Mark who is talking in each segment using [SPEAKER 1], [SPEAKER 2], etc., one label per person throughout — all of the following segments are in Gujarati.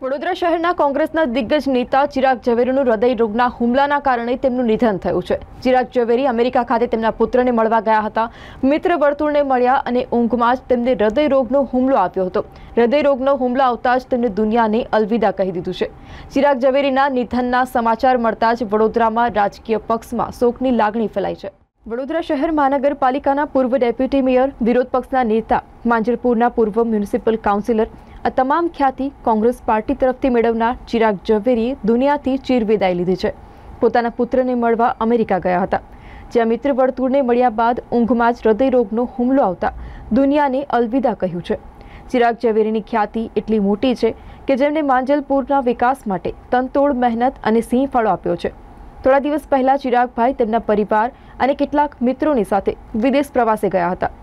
[SPEAKER 1] વડોદરા શહેરના કોંગ્રેસના દિગ્ગજ નેતા ચિરાગ ઝવેરીનું હૃદય રોગના હુમલાના કારણે તેમનું નિધન થયું છે. ચિરાગ ઝવેરી અમેરિકા ખાતે તેમના પુત્રને મળવા ગયા હતા. મિત્ર વર્તુળને મળ્યા અને ઊંઘમાં જ તેમને હૃદય રોગનો હુમલો આવ્યો હતો. હૃદય રોગનો હુમલો આવતા જ તેમને દુનિયાને અલવિદા કહી દીધું છે. ચિરાગ ઝવેરીના નિધનના સમાચાર મળતા જ વડોદરામાં રાજકીય પક્ષમાં શોકની લાગણી ફેલાઈ છે. વડોદરા શહેર મહાનગરપાલિકાના પૂર્વ ડેપ્યુટી મેયર વિરોધ પક્ષના નેતા, માંજરપુરના પૂર્વ મ્યુનિસિપલ કાઉન્સિલર આ તમામ ખ્યાતિ કોંગ્રેસ પાર્ટી તરફથી મેળવનાર ચિરાગ ઝવેરીએ દુનિયાથી ચીરવિદાય લીધી છે. પોતાના પુત્રને મળવા અમેરિકા ગયા હતા. જ્યાં મિત્ર વર્તુળને મળ્યા બાદ ઊંઘમાં જ હૃદયરોગનો હુમલો આવતા દુનિયાને અલવિદા કહ્યું છે. ચિરાગ ઝવેરીની ખ્યાતિ એટલી મોટી છે કે જેમણે માંજલપુરના વિકાસ માટે તનતોડ મહેનત અને સિંહ ફાળો આપ્યો છે. થોડા દિવસ પહેલાં ચિરાગભાઈ તેમના પરિવાર અને કેટલાક મિત્રોની સાથે વિદેશ પ્રવાસે ગયા હતા.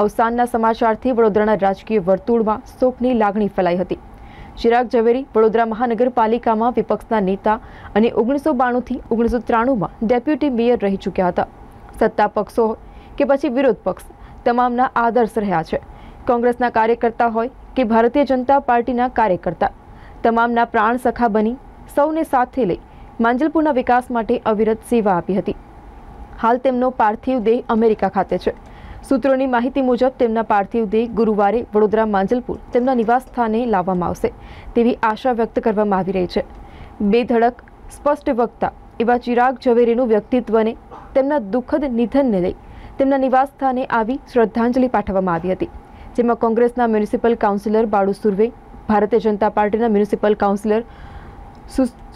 [SPEAKER 1] અવસાનના સમાચારથી વડોદરાના રાજકીય વર્તુળમાં શોકની લાગણી ફેલાઈ હતી. ચિરાગ ઝવેરી વડોદરા મહાનગરપાલિકામાં વિપક્ષના નેતા અને ઓગણીસો બાણુંથી ઓગણીસો ત્રાણુંમાં ડેપ્યુટી મેયર રહી ચૂક્યા હતા. સત્તા પક્ષો કે પછી વિરોધ પક્ષ તમામના આદર્શ રહ્યા છે. કોંગ્રેસના કાર્યકર્તા હોય કે ભારતીય જનતા પાર્ટીના કાર્યકર્તા, તમામના પ્રાણ સખા બની સૌને સાથે લઈ માંજલપુરના વિકાસ માટે અવિરત સેવા આપી હતી. હાલ તેમનો પાર્થિવ દેહ અમેરિકા ખાતે છે. સૂત્રોની માહિતી મુજબ તેમના પાર્થિવ દેહ ગુરુવારે વડોદરા માંજલપુર તેમના નિવાસ સ્થાને લાવવામાં આવશે તેવી આશા વ્યક્ત કરવામાં આવી રહી છે. બે ધડક સ્પષ્ટ વક્તા એવા ચિરાગ ઝવેરીનું વ્યક્તિત્વને તેમના દુઃખદ નિધનને લઈ તેમના નિવાસ સ્થાને આવી શ્રદ્ધાંજલિ પાઠવવામાં આવી હતી, જેમાં કોંગ્રેસના મ્યુનિસિપલ કાઉન્સિલર બાળુ સુર્વે, ભારતીય જનતા પાર્ટીના મ્યુનિસિપલ કાઉન્સિલર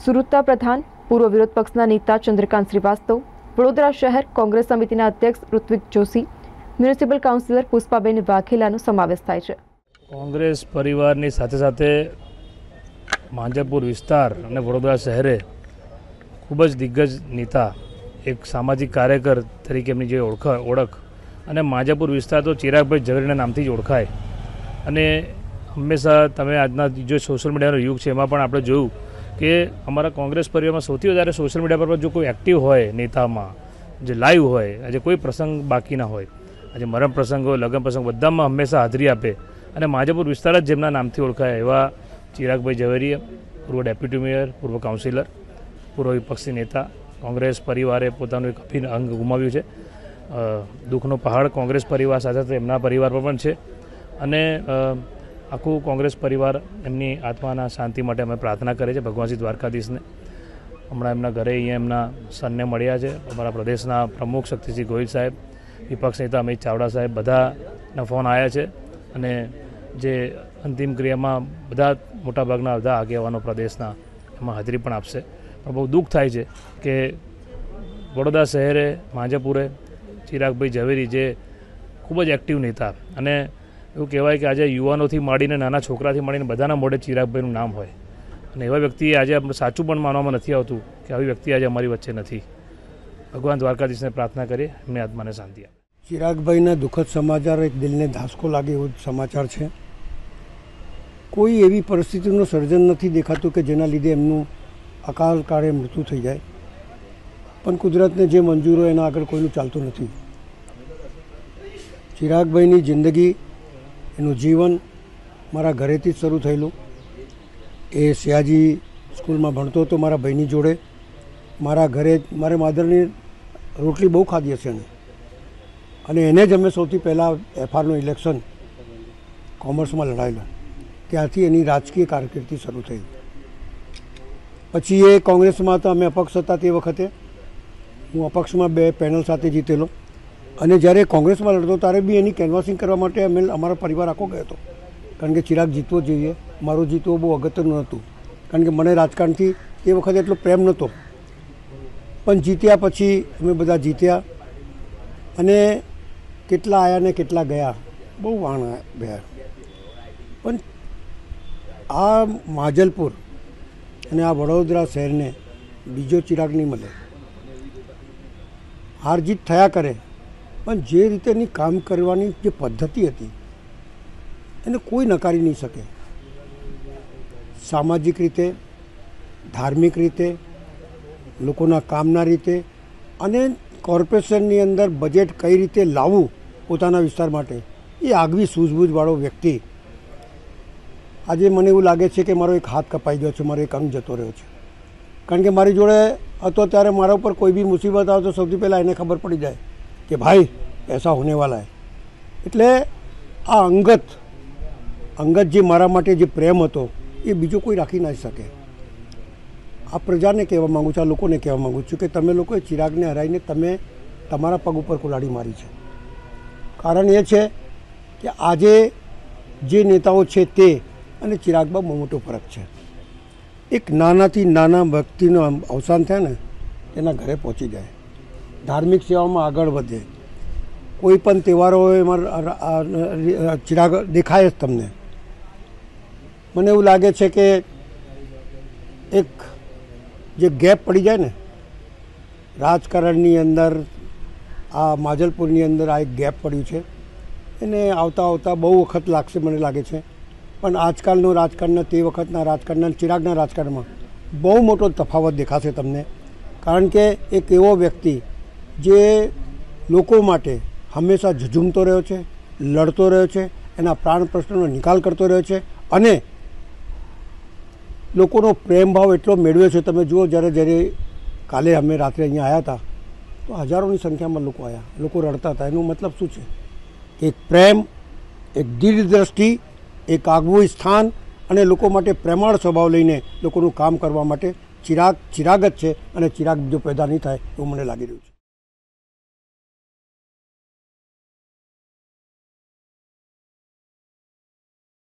[SPEAKER 1] સુરુતા પ્રધાન, પૂર્વ વિરોધ પક્ષના નેતા ચંદ્રકાંત શ્રીવાસ્તવ, વડોદરા શહેર કોંગ્રેસ સમિતિના અધ્યક્ષ ઋત્વિક જોશી મ્યુનિસિપલ કાઉન્સિલર પુષ્પાબેન વાઘેલાનો સમાવેશ થાય છે.
[SPEAKER 2] કોંગ્રેસ પરિવારની સાથે સાથે માંજાપુર વિસ્તાર અને વડોદરા શહેરે ખૂબ જ દિગ્ગજ નેતા, એક સામાજિક કાર્યકર તરીકે એમની જે ઓળખ ઓળખ અને માંજાપુર વિસ્તાર તો ચિરાગભાઈ ઝવેરીના નામથી જ ઓળખાય. અને હંમેશા તમે આજના જો સોશિયલ મીડિયાનો યુગ છે એમાં પણ આપણે જોયું કે અમારા કોંગ્રેસ પરિવારમાં સૌથી વધારે સોશિયલ મીડિયા પર જો કોઈ એક્ટિવ હોય નેતામાં, જે લાઈવ હોય, આજે કોઈ પ્રસંગ બાકી ના હોય આજે મરણ પ્રસંગો લગ્ન પ્રસંગ, બધામાં હંમેશા હાજરી આપે. અને માજાપુર વિસ્તાર જ જેમના નામથી ઓળખાય એવા ચિરાગભાઈ ઝવેરી પૂર્વ ડેપ્યુટી મેયર, પૂર્વ કાઉન્સિલર, પૂર્વ વિપક્ષી નેતા, કોંગ્રેસ પરિવારે પોતાનું એક અભિન્ન અંગ ગુમાવ્યું છે. દુઃખનો પહાડ કોંગ્રેસ પરિવાર સાથે એમના પરિવાર પર પણ છે. અને આખું કોંગ્રેસ પરિવાર એમની આત્માના શાંતિ માટે અમે પ્રાર્થના કરીએ છીએ ભગવાન શ્રી દ્વારકાધીશને. હમણાં એમના ઘરે અહીંયા એમના સનને મળ્યા છે. અમારા પ્રદેશના પ્રમુખ શક્તિસિંહ ગોહિલ સાહેબ વિપક્ષ નેતા અમિત ચાવડા સાહેબ બધાના ફોન આવ્યા છે અને જે અંતિમ ક્રિયામાં બધા મોટાભાગના બધા આગેવાનો પ્રદેશના એમાં હાજરી પણ આપશે. પણ બહુ દુઃખ થાય છે કે વડોદરા શહેરે, માંજાપુરે ચિરાગભાઈ ઝવેરી જે ખૂબ જ એક્ટિવ નેતા અને એવું કહેવાય કે આજે યુવાનોથી માંડીને નાના છોકરાથી માંડીને બધાના મોઢે ચિરાગભાઈનું નામ હોય. અને એવા વ્યક્તિએ આજે સાચું પણ માનવામાં નથી આવતું કે આવી વ્યક્તિ આજે અમારી વચ્ચે નથી. ભગવાન દ્વારકાધીશને પ્રાર્થના કરીએ. એમની આત્માને શાંતિ આપે.
[SPEAKER 3] ચિરાગભાઈના દુઃખદ સમાચાર એક દિલને ધાસકો લાગે એવો સમાચાર છે. કોઈ એવી પરિસ્થિતિનું સર્જન નથી દેખાતું કે જેના લીધે એમનું અકાલ કાળે મૃત્યુ થઈ જાય. પણ કુદરતને જે મંજૂર હોય એના આગળ કોઈનું ચાલતું નથી. ચિરાગભાઈની જિંદગી, એનું જીવન મારા ઘરેથી જ શરૂ થયેલું. એ સયાજી સ્કૂલમાં ભણતો હતો મારા ભાઈની જોડે. મારા ઘરે મારે માદરની રોટલી બહુ ખાધી હશે એને. અને એને જ અમે સૌથી પહેલાં એફઆરનું ઇલેક્શન કોમર્સમાં લડાયેલા. ત્યાંથી એની રાજકીય કારકિર્દી શરૂ થઈ. પછી એ કોંગ્રેસમાં હતા અમે અપક્ષ હતા તે વખતે. હું અપક્ષમાં બે પેનલ સાથે જીતેલો. અને જ્યારે કોંગ્રેસમાં લડતો ત્યારે બી એની કેનવાસિંગ કરવા માટે અમે અમારો પરિવાર આખો ગયો હતો. કારણ કે ચિરાગ જીતવો જોઈએ. મારો જીતવો બહુ અગત્યનું નહોતું કારણ કે મને રાજકારણથી એ વખતે એટલો પ્રેમ નહોતો. પણ જીત્યા પછી અમે બધા જીત્યા. અને કેટલા આવ્યા ને કેટલા ગયા, બહુ વાણ ગયા. પણ આ માજલપુર અને આ વડોદરા શહેરને બીજો ચિરાગ નહીં મળે. હાર જીત થયા કરે, પણ જે રીતેની કામ કરવાની જે પદ્ધતિ હતી, એને કોઈ નકારી નહીં શકે. સામાજિક રીતે, ધાર્મિક રીતે લોકોના કામના રીતે અને કોર્પોરેશનની અંદર બજેટ કઈ રીતે લાવવું પોતાના વિસ્તાર માટે, એ આગવી સૂઝબૂઝવાળો વ્યક્તિ. આજે મને એવું લાગે છે કે મારો એક હાથ કપાઈ ગયો છે, મારો એક અંગ જતો રહ્યો છે. કારણ કે મારી જોડે હતો ત્યારે મારા ઉપર કોઈ બી મુસીબત આવે તો સૌથી પહેલાં એને ખબર પડી જાય કે ભાઈ એસા હોને વાલા એટલે આ અંગત અંગત જે મારા માટે જે પ્રેમ હતો, એ બીજો કોઈ રાખી ના શકે. આ પ્રજાને કહેવા માગું છું, આ લોકોને કહેવા માગું છું કે તમે લોકોએ ચિરાગને હરાવીને તમે તમારા પગ ઉપર કુલાડી મારી છે. કારણ એ છે કે આજે જે નેતાઓ છે તે અને ચિરાગમાં બહુ મોટો ફરક છે. એક નાનાથી નાના વ્યક્તિનું અવસાન થાય ને, તેના ઘરે પહોંચી જાય. ધાર્મિક સેવામાં આગળ વધે. કોઈ પણ તહેવારો એમાં ચિરાગ દેખાય જ તમને. મને એવું લાગે છે કે એક જે ગેપ પડી જાય ને, રાજકારણની અંદર, આ માજલપુરની અંદર આ એક ગેપ પડ્યું છે. એને આવતા આવતા બહુ વખત લાગશે મને લાગે છે. પણ આજકાલનું રાજકારણના, તે વખતના રાજકારણના, ચિરાગના રાજકારણમાં બહુ મોટો તફાવત દેખાશે તમને. કારણ કે એક એવો વ્યક્તિ જે લોકો માટે હંમેશા ઝઝૂમતો રહ્યો છે, લડતો રહ્યો છે, એના પ્રાણ પ્રશ્નોનો નિકાલ કરતો રહ્યો છે અને લોકોનો પ્રેમ ભાવ એટલો મેળવ્યો છે. તમે જુઓ, જ્યારે જ્યારે કાલે અમે રાત્રે અહીંયા આવ્યા હતા, તો હજારોની સંખ્યામાં લોકો આવ્યા લોકો રડતા હતા. એનું મતલબ શું છે? એક પ્રેમ, એક દ્રષ્ટિ એક આગવું સ્થાન અને લોકો માટે પ્રેમાળ સ્વભાવ લઈને લોકોનું કામ કરવા માટે ચિરાગ ચિરાગ જ છે અને ચિરાગ બીજો પેદા નહીં થાય એવું મને લાગી રહ્યું છે.